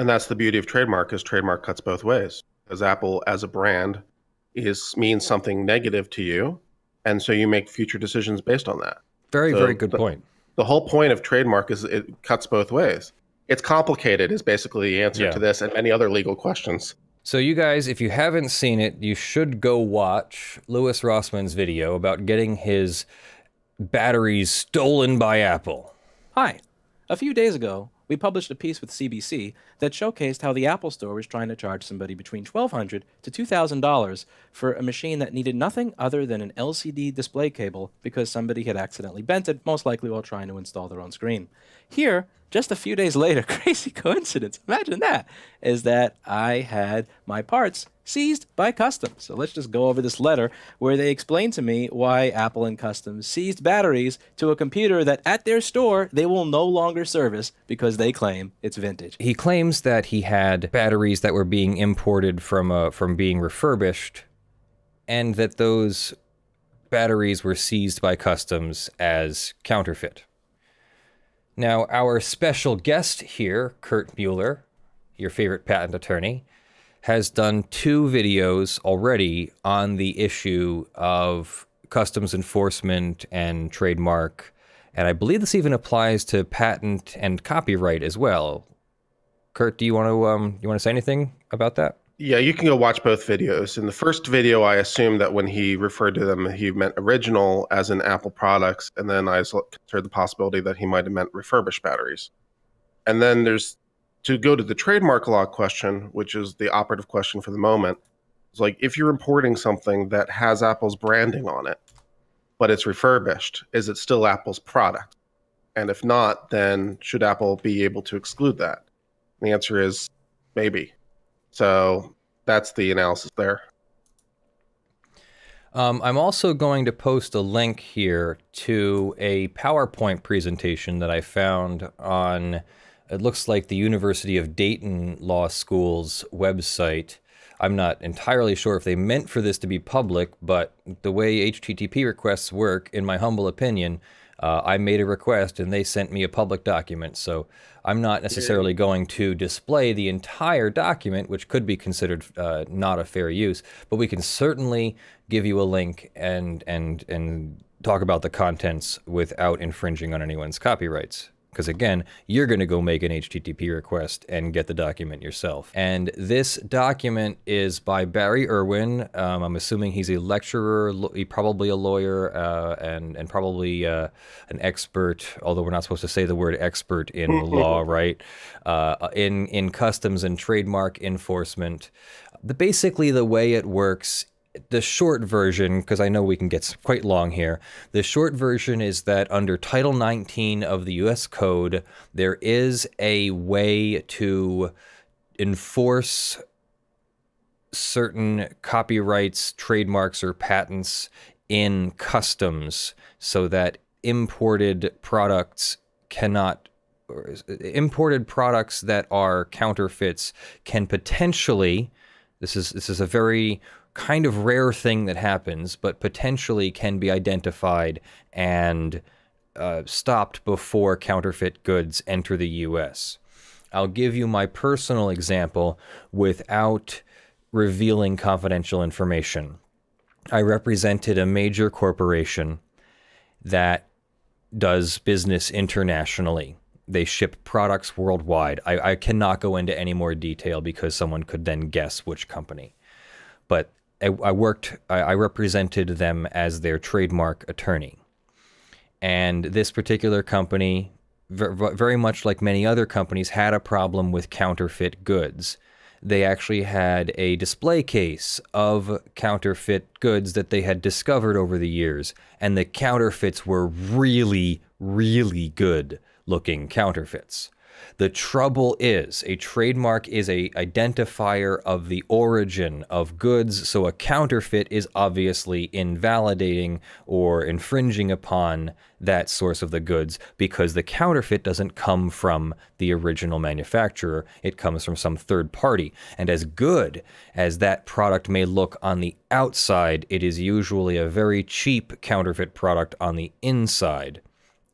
And that's the beauty of trademark is trademark cuts both ways. Because Apple as a brand is means something negative to you, and so you make future decisions based on that. Very, So very good the- point. The whole point of trademark is it cuts both ways. It's complicated is basically the answer Yeah. to this and many other legal questions. So, you guys, if you haven't seen it, you should go watch Louis Rossman's video about getting his batteries stolen by Apple. Hi. A few days ago, we published a piece with CBC that showcased how the Apple Store was trying to charge somebody between $1,200 to $2,000 for a machine that needed nothing other than an LCD display cable because somebody had accidentally bent it, most likely while trying to install their own screen. Here, just a few days later, crazy coincidence, imagine that, is that I had my parts seized by Customs. So let's just go over this letter where they explain to me why Apple and Customs seized batteries to a computer that at their store they will no longer service because they claim it's vintage. He claims that he had batteries that were being imported from uh, from being refurbished, and that those batteries were seized by customs as counterfeit. Now, our special guest here, Kurt Mueller, your favorite patent attorney, has done two videos already on the issue of customs enforcement and trademark. And I believe this even applies to patent and copyright as well. Kurt, do you want to um, you want to say anything about that? Yeah, you can go watch both videos. In the first video, I assumed that when he referred to them, he meant original as in Apple products, and then I considered the possibility that he might have meant refurbished batteries. And then there's to go to the trademark law question, which is the operative question for the moment. It's like if you're importing something that has Apple's branding on it, but it's refurbished, is it still Apple's product? And if not, then should Apple be able to exclude that? And the answer is maybe. So that's the analysis there. Um, I'm also going to post a link here to a PowerPoint presentation that I found on, it looks like the University of Dayton Law School's website. I'm not entirely sure if they meant for this to be public, but the way HTTP requests work, in my humble opinion, uh, I made a request and they sent me a public document. So I'm not necessarily going to display the entire document, which could be considered uh, not a fair use, but we can certainly give you a link and and and talk about the contents without infringing on anyone's copyrights. Because again, you're going to go make an HTTP request and get the document yourself. And this document is by Barry Irwin. Um, I'm assuming he's a lecturer, probably a lawyer, uh, and and probably uh, an expert. Although we're not supposed to say the word expert in law, right? Uh, in in customs and trademark enforcement. The basically the way it works the short version, because I know we can get quite long here, the short version is that under Title 19 of the US Code, there is a way to enforce certain copyrights, trademarks, or patents in customs so that imported products cannot imported products that are counterfeits can potentially this is this is a very kind of rare thing that happens but potentially can be identified and uh, stopped before counterfeit goods enter the US. I'll give you my personal example without revealing confidential information. I represented a major corporation that does business internationally. They ship products worldwide. I, I cannot go into any more detail because someone could then guess which company. But I, worked, I, I represented them as their trademark attorney. And this particular company, ver- ver- very much like many other companies, had a problem with counterfeit goods. They actually had a display case of counterfeit goods that they had discovered over the years, and the counterfeits were really, really good looking counterfeits. The trouble is, a trademark is a identifier of the origin of goods, so a counterfeit is obviously invalidating or infringing upon that source of the goods because the counterfeit doesn't come from the original manufacturer, it comes from some third party. And as good as that product may look on the outside, it is usually a very cheap counterfeit product on the inside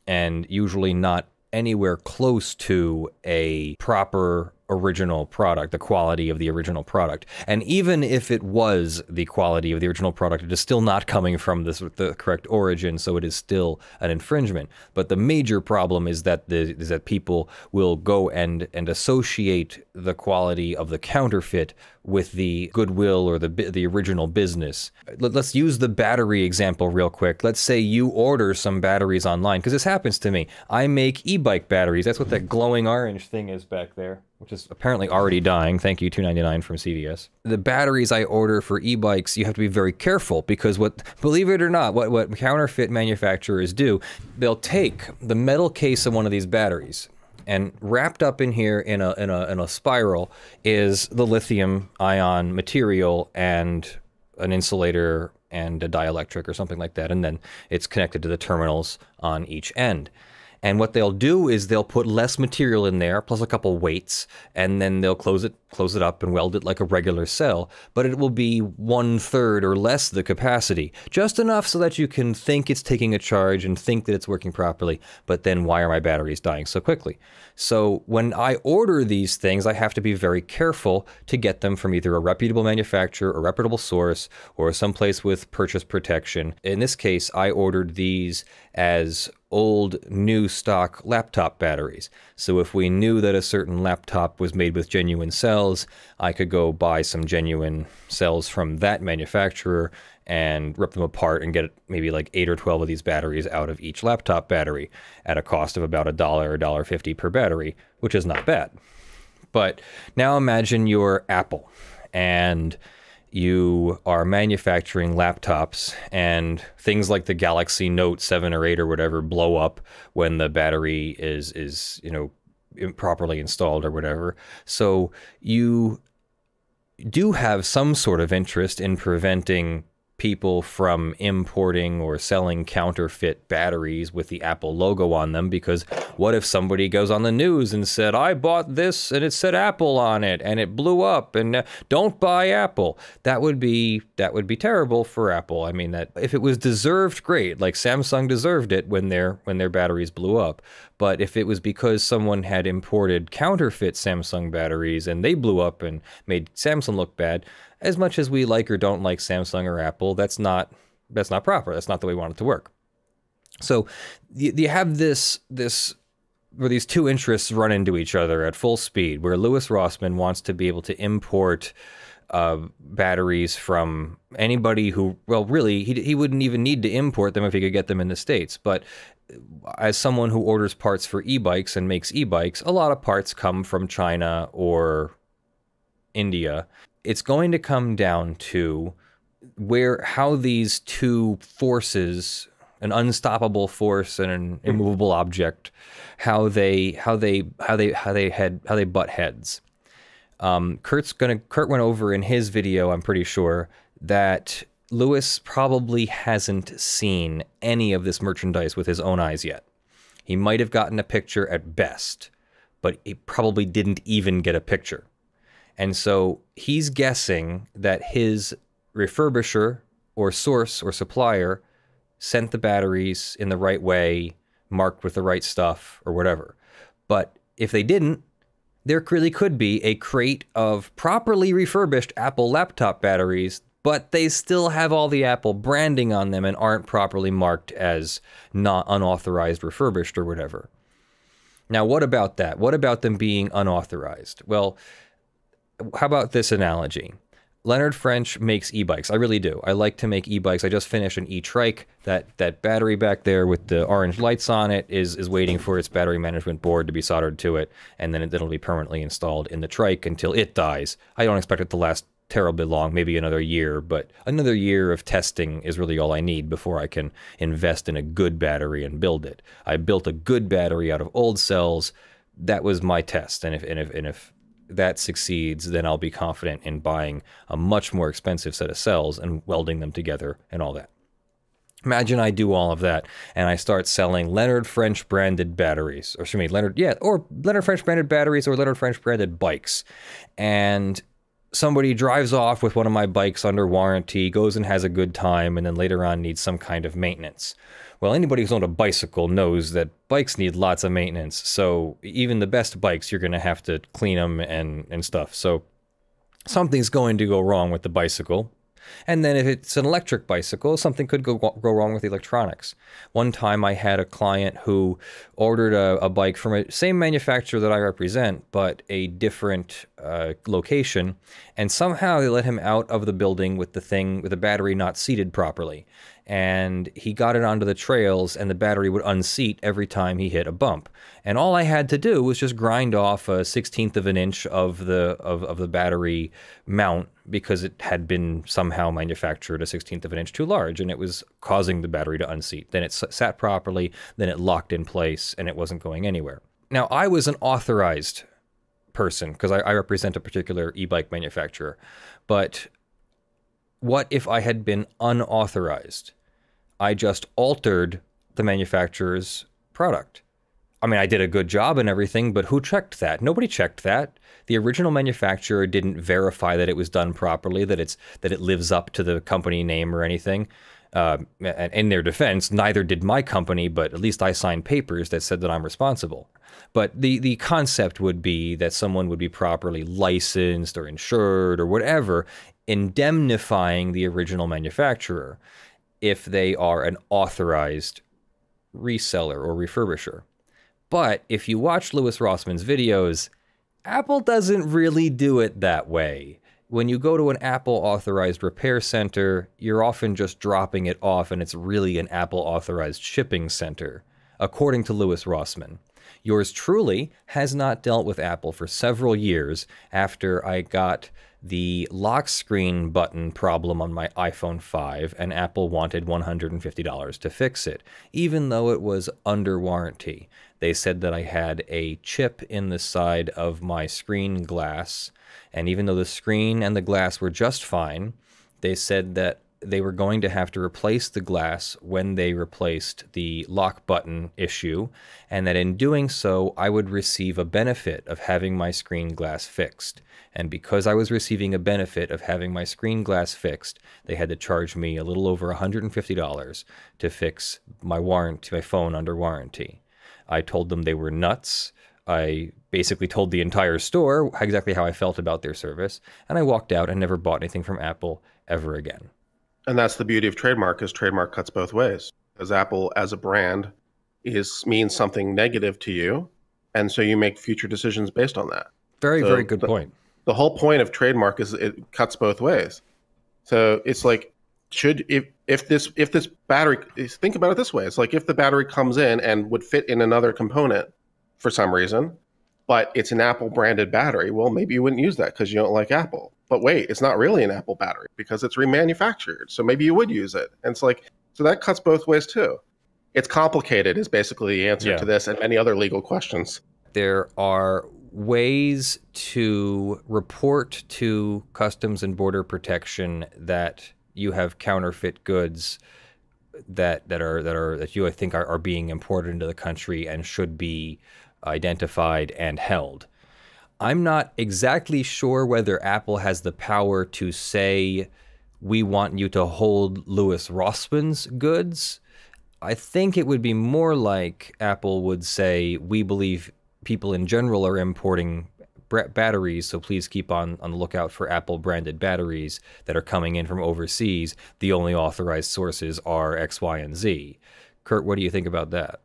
and usually not anywhere close to a proper original product, the quality of the original product. And even if it was the quality of the original product, it is still not coming from this, the correct origin, so it is still an infringement. But the major problem is that the, is that people will go and and associate the quality of the counterfeit with the goodwill or the the original business. Let's use the battery example real quick. Let's say you order some batteries online because this happens to me. I make e-bike batteries. That's what that glowing orange thing is back there which is apparently already dying. Thank you, 299 from CVS. The batteries I order for e-bikes, you have to be very careful because what, believe it or not, what, what counterfeit manufacturers do, they'll take the metal case of one of these batteries and wrapped up in here in a, in a, in a spiral is the lithium ion material and an insulator and a dielectric or something like that. And then it's connected to the terminals on each end. And what they'll do is they'll put less material in there, plus a couple weights, and then they'll close it, close it up and weld it like a regular cell. But it will be one third or less the capacity, just enough so that you can think it's taking a charge and think that it's working properly. But then why are my batteries dying so quickly? So when I order these things, I have to be very careful to get them from either a reputable manufacturer, a reputable source, or someplace with purchase protection. In this case, I ordered these as old new stock laptop batteries. So if we knew that a certain laptop was made with genuine cells, I could go buy some genuine cells from that manufacturer and rip them apart and get maybe like 8 or 12 of these batteries out of each laptop battery at a cost of about a dollar or dollar 50 per battery, which is not bad. But now imagine you're Apple and you are manufacturing laptops and things like the Galaxy Note 7 or 8 or whatever blow up when the battery is is, you know, improperly installed or whatever. So you do have some sort of interest in preventing people from importing or selling counterfeit batteries with the Apple logo on them because what if somebody goes on the news and said, I bought this and it said Apple on it and it blew up and uh, don't buy Apple. That would be that would be terrible for Apple. I mean that if it was deserved great, like Samsung deserved it when their when their batteries blew up. But if it was because someone had imported counterfeit Samsung batteries and they blew up and made Samsung look bad, as much as we like or don't like Samsung or Apple, that's not that's not proper. That's not the way we want it to work. So you, you have this this where these two interests run into each other at full speed, where Louis Rossmann wants to be able to import uh, batteries from anybody who, well, really, he, he wouldn't even need to import them if he could get them in the States. But as someone who orders parts for e bikes and makes e bikes, a lot of parts come from China or India it's going to come down to where how these two forces an unstoppable force and an immovable object how they how they how they how they head how they butt heads. Um, kurt's gonna kurt went over in his video i'm pretty sure that Louis probably hasn't seen any of this merchandise with his own eyes yet. He might have gotten a picture at best but he probably didn't even get a picture and so he's guessing that his refurbisher or source or supplier sent the batteries in the right way, marked with the right stuff or whatever. But if they didn't, there really could be a crate of properly refurbished Apple laptop batteries, but they still have all the Apple branding on them and aren't properly marked as not unauthorized refurbished or whatever. Now, what about that? What about them being unauthorized? Well, how about this analogy? Leonard French makes e-bikes. I really do. I like to make e-bikes. I just finished an e-trike. That that battery back there with the orange lights on it is is waiting for its battery management board to be soldered to it, and then it, it'll be permanently installed in the trike until it dies. I don't expect it to last terribly long, maybe another year, but another year of testing is really all I need before I can invest in a good battery and build it. I built a good battery out of old cells. That was my test, and if and if and if that succeeds, then I'll be confident in buying a much more expensive set of cells and welding them together and all that. Imagine I do all of that and I start selling Leonard French branded batteries, or excuse me, Leonard, yeah, or Leonard French branded batteries or Leonard French branded bikes. And somebody drives off with one of my bikes under warranty, goes and has a good time, and then later on needs some kind of maintenance. Well, anybody who's owned a bicycle knows that bikes need lots of maintenance. So even the best bikes, you're going to have to clean them and, and stuff. So something's going to go wrong with the bicycle. And then if it's an electric bicycle, something could go, go wrong with the electronics. One time I had a client who ordered a, a bike from a same manufacturer that I represent, but a different uh, location, and somehow they let him out of the building with the thing with the battery not seated properly and he got it onto the trails and the battery would unseat every time he hit a bump. And all I had to do was just grind off a sixteenth of an inch of the of, of the battery mount because it had been somehow manufactured a sixteenth of an inch too large and it was causing the battery to unseat. Then it sat properly, then it locked in place and it wasn't going anywhere. Now I was an authorized person because I, I represent a particular e-bike manufacturer, but what if I had been unauthorized? I just altered the manufacturer's product. I mean, I did a good job and everything, but who checked that? Nobody checked that. The original manufacturer didn't verify that it was done properly, that it's that it lives up to the company name or anything. Uh, in their defense, neither did my company, but at least I signed papers that said that I'm responsible. But the the concept would be that someone would be properly licensed or insured or whatever, indemnifying the original manufacturer if they are an authorized reseller or refurbisher. But if you watch Louis Rossmann's videos, Apple doesn't really do it that way. When you go to an Apple authorized repair center, you're often just dropping it off and it's really an Apple authorized shipping center, according to Louis Rossmann. Yours truly has not dealt with Apple for several years after I got the lock screen button problem on my iPhone 5, and Apple wanted $150 to fix it, even though it was under warranty. They said that I had a chip in the side of my screen glass, and even though the screen and the glass were just fine, they said that they were going to have to replace the glass when they replaced the lock button issue, and that in doing so, I would receive a benefit of having my screen glass fixed. And because I was receiving a benefit of having my screen glass fixed, they had to charge me a little over $150 to fix my warrant, my phone under warranty. I told them they were nuts. I basically told the entire store exactly how I felt about their service, and I walked out and never bought anything from Apple ever again. And that's the beauty of trademark is trademark cuts both ways. As Apple as a brand is means something negative to you, and so you make future decisions based on that. Very, so very good the, point. The whole point of trademark is it cuts both ways. So it's like should if if this if this battery think about it this way, it's like if the battery comes in and would fit in another component for some reason, but it's an Apple branded battery, well maybe you wouldn't use that because you don't like Apple but wait, it's not really an Apple battery because it's remanufactured. So maybe you would use it. And it's like, so that cuts both ways too. It's complicated, is basically the answer yeah. to this and many other legal questions. There are ways to report to Customs and Border Protection that you have counterfeit goods that that are that are that you I think are, are being imported into the country and should be identified and held. I'm not exactly sure whether Apple has the power to say, we want you to hold Louis Rossmann's goods. I think it would be more like Apple would say, we believe people in general are importing batteries, so please keep on, on the lookout for Apple branded batteries that are coming in from overseas. The only authorized sources are X, Y, and Z. Kurt, what do you think about that?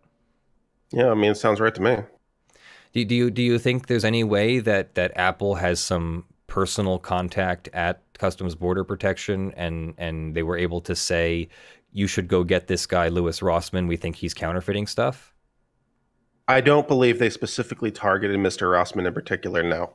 Yeah, I mean, it sounds right to me. Do, do you do you think there's any way that that Apple has some personal contact at Customs Border Protection and and they were able to say you should go get this guy Louis Rossman. We think he's counterfeiting stuff. I don't believe they specifically targeted Mr. Rossman in particular. No,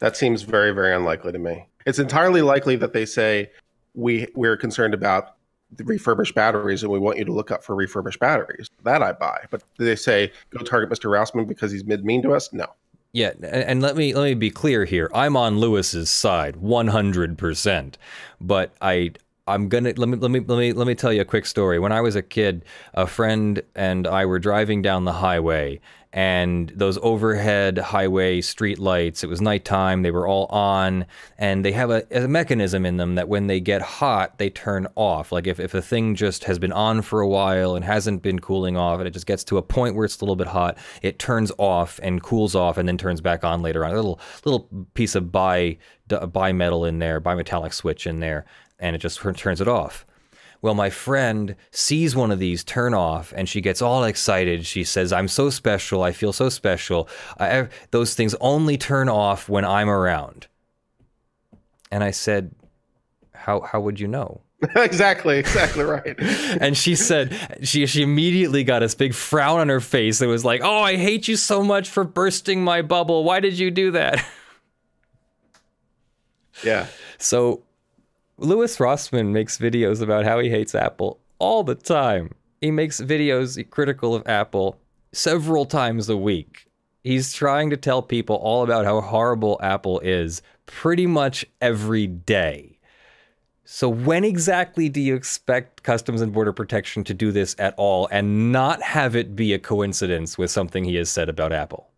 that seems very very unlikely to me. It's entirely likely that they say we we're concerned about refurbished batteries and we want you to look up for refurbished batteries. That I buy. But they say go target Mr. Rossmann because he's mid mean to us? No. Yeah, and let me let me be clear here. I'm on Louis's side 100%. But I I'm gonna let me let me let me let me tell you a quick story. When I was a kid, a friend and I were driving down the highway, and those overhead highway street lights, it was nighttime, they were all on, and they have a, a, mechanism in them that when they get hot, they turn off. Like if, if a thing just has been on for a while and hasn't been cooling off, and it just gets to a point where it's a little bit hot, it turns off and cools off and then turns back on later on. A little little piece of bi, bimetal in there, bimetallic switch in there, and it just turns it off. Well, my friend sees one of these turn off and she gets all excited. She says, I'm so special. I feel so special. I, those things only turn off when I'm around. And I said, How, how would you know? exactly, exactly right. and she said she she immediately got this big frown on her face. It was like, "Oh, I hate you so much for bursting my bubble. Why did you do that?" Yeah. So Louis Rossmann makes videos about how he hates Apple all the time. He makes videos critical of Apple several times a week. He's trying to tell people all about how horrible Apple is pretty much every day. So, when exactly do you expect Customs and Border Protection to do this at all and not have it be a coincidence with something he has said about Apple?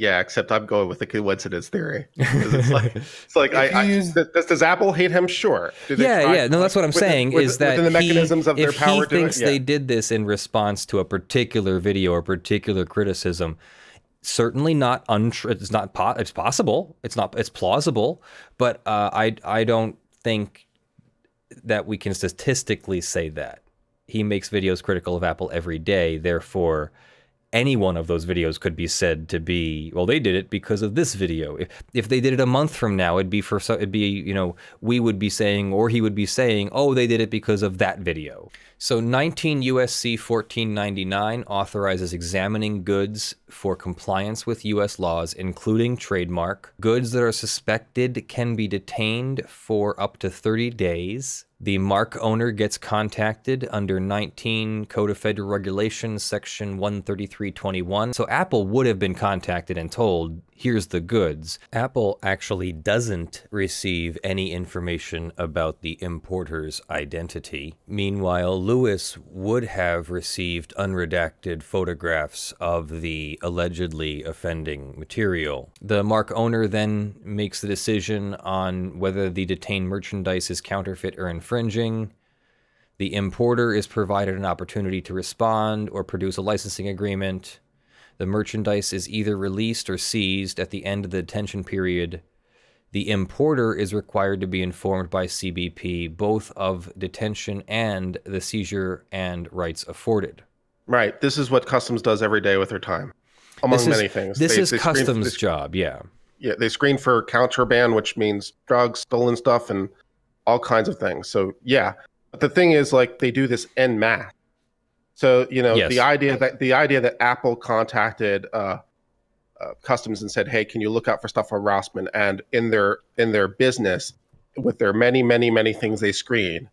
Yeah, except I'm going with the coincidence theory. It's like, it's like I, I, does, does Apple hate him? Sure. yeah, yeah. No, that's what I'm saying is that within the mechanisms he, of their power. If he thinks they did this in response to a particular video or particular criticism, certainly not untrue. It's not. Po- it's possible. It's not. It's plausible. But uh, I I don't think that we can statistically say that he makes videos critical of Apple every day. Therefore any one of those videos could be said to be well they did it because of this video. If, if they did it a month from now it'd be for so it'd be you know we would be saying or he would be saying oh they did it because of that video. So 19 USC 1499 authorizes examining goods for compliance with US laws including trademark. Goods that are suspected can be detained for up to 30 days the mark owner gets contacted under 19 Code of Federal Regulations, Section 13321. So Apple would have been contacted and told, here's the goods. Apple actually doesn't receive any information about the importer's identity. Meanwhile, Louis would have received unredacted photographs of the allegedly offending material. The mark owner then makes the decision on whether the detained merchandise is counterfeit or infringing. The importer is provided an opportunity to respond or produce a licensing agreement. The merchandise is either released or seized at the end of the detention period. The importer is required to be informed by CBP both of detention and the seizure and rights afforded. Right. This is what customs does every day with their time, among is, many things. This they, is they customs job, yeah. Yeah, they screen for contraband, which means drugs, stolen stuff, and all kinds of things. So yeah, but the thing is, like, they do this en masse. So you know yes. the idea that the idea that Apple contacted uh, uh, customs and said, "Hey, can you look out for stuff for Rossmann?" And in their in their business, with their many many many things they screen,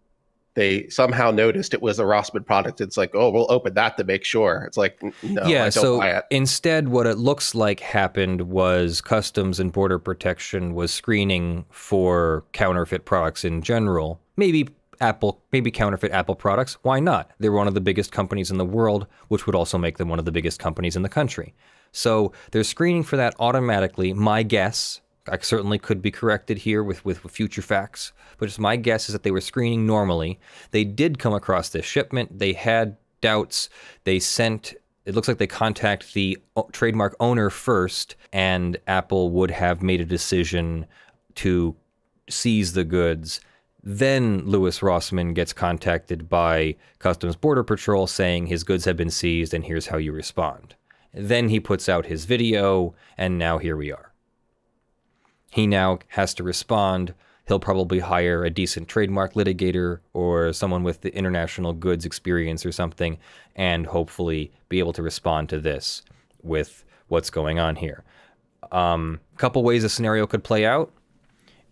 they somehow noticed it was a Rossmann product. It's like, oh, we'll open that to make sure. It's like, no, yeah. so instead, what it looks like happened was Customs and Border Protection was screening for counterfeit products in general, maybe Apple, maybe counterfeit Apple products. Why not? They're one of the biggest companies in the world, which would also make them one of the biggest companies in the country. So they're screening for that automatically. My guess, I certainly could be corrected here with, with future facts, but just my guess is that they were screening normally. They did come across this shipment. They had doubts. They sent it looks like they contact the trademark owner first, and Apple would have made a decision to seize the goods then Louis Rossmann gets contacted by Customs Border Patrol saying his goods have been seized and here's how you respond. Then he puts out his video, and now here we are. He now has to respond. He'll probably hire a decent trademark litigator or someone with the international goods experience or something, and hopefully be able to respond to this with what's going on here. A um, couple ways a scenario could play out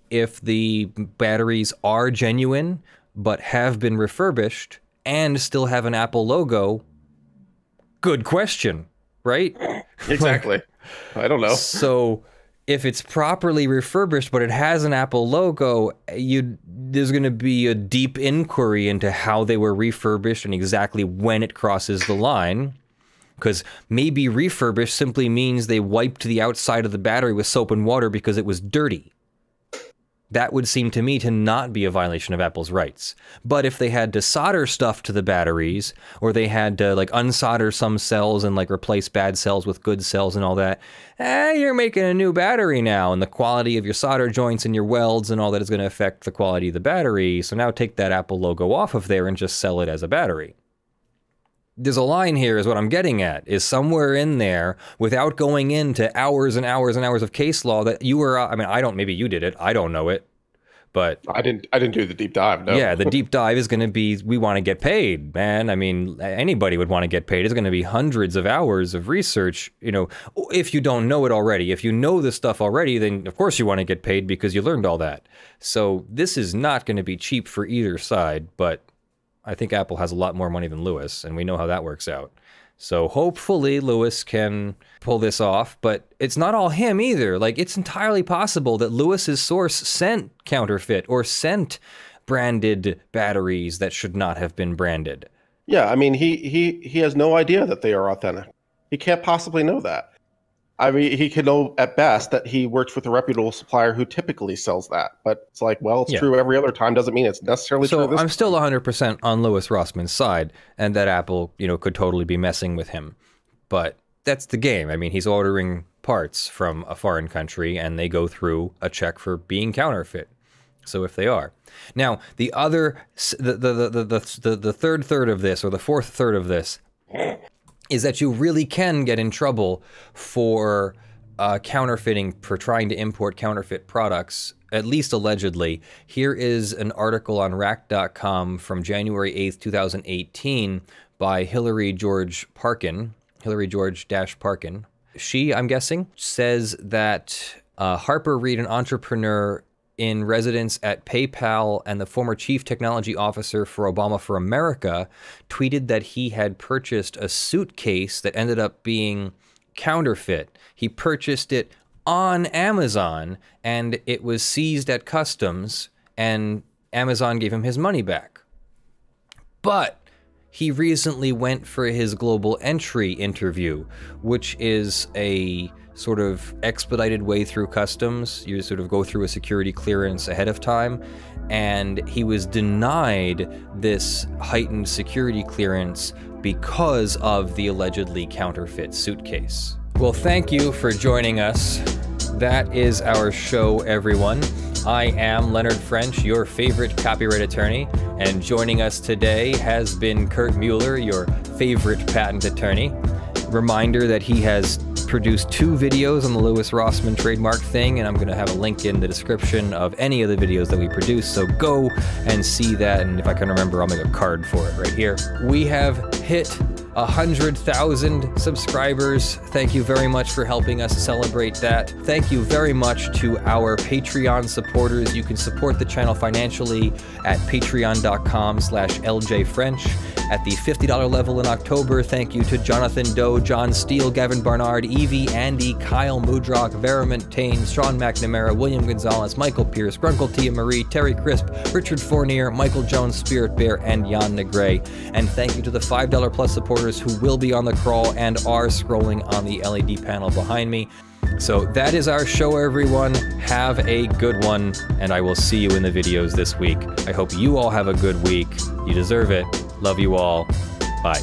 if the batteries are genuine but have been refurbished and still have an Apple logo, good question, right? Exactly. I don't know. So if it's properly refurbished but it has an Apple logo, you there's going to be a deep inquiry into how they were refurbished and exactly when it crosses the line. Because maybe refurbished simply means they wiped the outside of the battery with soap and water because it was dirty. That would seem to me to not be a violation of Apple's rights. But if they had to solder stuff to the batteries, or they had to like unsolder some cells and like replace bad cells with good cells and all that, eh, you're making a new battery now, and the quality of your solder joints and your welds and all that is going to affect the quality of the battery. So now take that Apple logo off of there and just sell it as a battery there's a line here is what I'm getting at is somewhere in there without going into hours and hours and hours of case law that you were uh, I mean I don't maybe you did it I don't know it but I didn't I didn't do the deep dive no. Yeah the deep dive is going to be we want to get paid man. I mean anybody would want to get paid. It's going to be hundreds of hours of research you know. If you don't know it already if you know this stuff already then of course you want to get paid because you learned all that. So this is not going to be cheap for either side but I think Apple has a lot more money than Louis, and we know how that works out. So hopefully Louis can pull this off, but it's not all him either. Like it's entirely possible that Louis's source sent counterfeit or sent branded batteries that should not have been branded. Yeah, I mean he he he has no idea that they are authentic. He can't possibly know that. I mean, he could know at best that he works with a reputable supplier who typically sells that. But it's like, well, it's yeah. true every other time. Doesn't mean it's necessarily so true. So I'm still 100% on Louis Rossmann's side, and that Apple, you know, could totally be messing with him. But that's the game. I mean, he's ordering parts from a foreign country, and they go through a check for being counterfeit. So if they are, now the other, the the the the the, the third third of this, or the fourth third of this, is that you really can get in trouble for uh, counterfeiting, for trying to import counterfeit products, at least allegedly. Here is an article on racked.com from January 8th, 2018 by Hillary George Parkin, Hillary George Dash Parkin. She, I'm guessing, says that uh, Harper Reed, an entrepreneur, in residence at PayPal, and the former chief technology officer for Obama for America tweeted that he had purchased a suitcase that ended up being counterfeit. He purchased it on Amazon and it was seized at customs, and Amazon gave him his money back. But he recently went for his global entry interview, which is a sort of expedited way through customs. You sort of go through a security clearance ahead of time. And he was denied this heightened security clearance because of the allegedly counterfeit suitcase. Well, thank you for joining us. That is our show, everyone. I am Leonard French, your favorite copyright attorney, and joining us today has been Kurt Mueller, your favorite patent attorney. Reminder that he has produced two videos on the Louis Rossman trademark thing, and I'm going to have a link in the description of any of the videos that we produce. So go and see that, and if I can remember, I'll make a card for it right here. We have hit 100,000 subscribers. Thank you very much for helping us celebrate that. Thank you very much to our Patreon supporters. You can support the channel financially at patreon.com slash ljfrench. At the $50 level in October, thank you to Jonathon Doh, John Steel, Gavin Barnard, Eevi, Andy, Kyle Mudrak, Vera Tain, Sean McNamara, William Gonzalez, Michael Pearce, Grunkle Tia Marie, Terry Crisp, Richard Fournier, Michael Jones, Spirit Bear, and Jan Negrey. And thank you to the $5 plus supporters who will be on the crawl and are scrolling on the LED panel behind me. So that is our show, everyone. Have a good one, and I will see you in the videos this week. I hope you all have a good week. You deserve it. Love you all. Bye.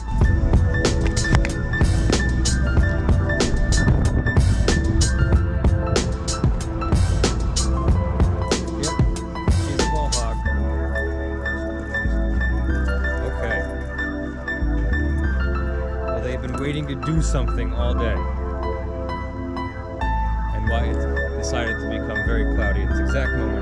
Do something all day. And why it decided to become very cloudy at this exact moment.